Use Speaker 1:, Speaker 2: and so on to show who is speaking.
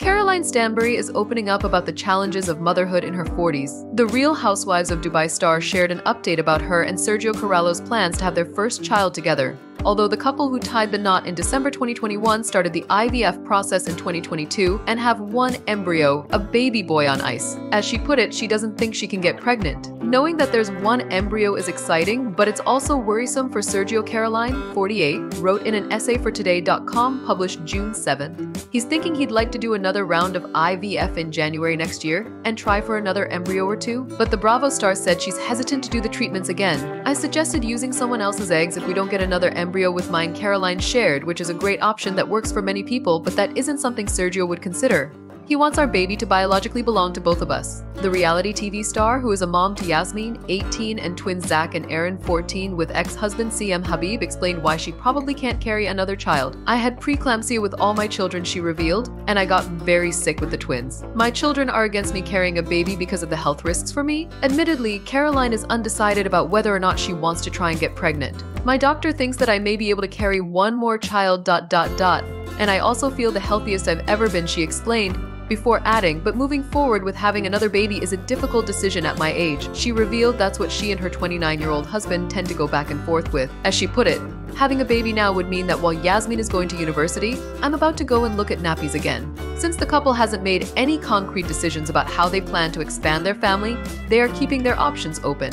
Speaker 1: Caroline Stanbury is opening up about the challenges of motherhood in her 40s. The Real Housewives of Dubai star shared an update about her and Sergio Carrallo's plans to have their first child together. Although the couple who tied the knot in December 2021 started the IVF process in 2022 and have one embryo, a baby boy on ice. As she put it, she doesn't think she can get pregnant. Knowing that there's one embryo is exciting, but it's also worrisome for Sergio Caroline, 48, wrote in an essay for Today.com published June 7. He's thinking he'd like to do another round of IVF in January next year and try for another embryo or two, but the Bravo star said she's hesitant to do the treatments again. I suggested using someone else's eggs if we don't get another embryo with mine Caroline shared, which is a great option that works for many people, but that isn't something Sergio would consider. He wants our baby to biologically belong to both of us. The reality TV star, who is a mom to Yasmin, 18, and twins Zach and Aaron, 14, with ex-husband Cem Habib, explained why she probably can't carry another child. I had preeclampsia with all my children, she revealed, and I got very sick with the twins. My children are against me carrying a baby because of the health risks for me. Admittedly, Caroline is undecided about whether or not she wants to try and get pregnant. My doctor thinks that I may be able to carry one more child dot dot dot, and I also feel the healthiest I've ever been, she explained, before adding, but moving forward with having another baby is a difficult decision at my age. She revealed that's what she and her 29-year-old husband tend to go back and forth with. As she put it, having a baby now would mean that while Yasmin is going to university, I'm about to go and look at nappies again. Since the couple hasn't made any concrete decisions about how they plan to expand their family, they are keeping their options open.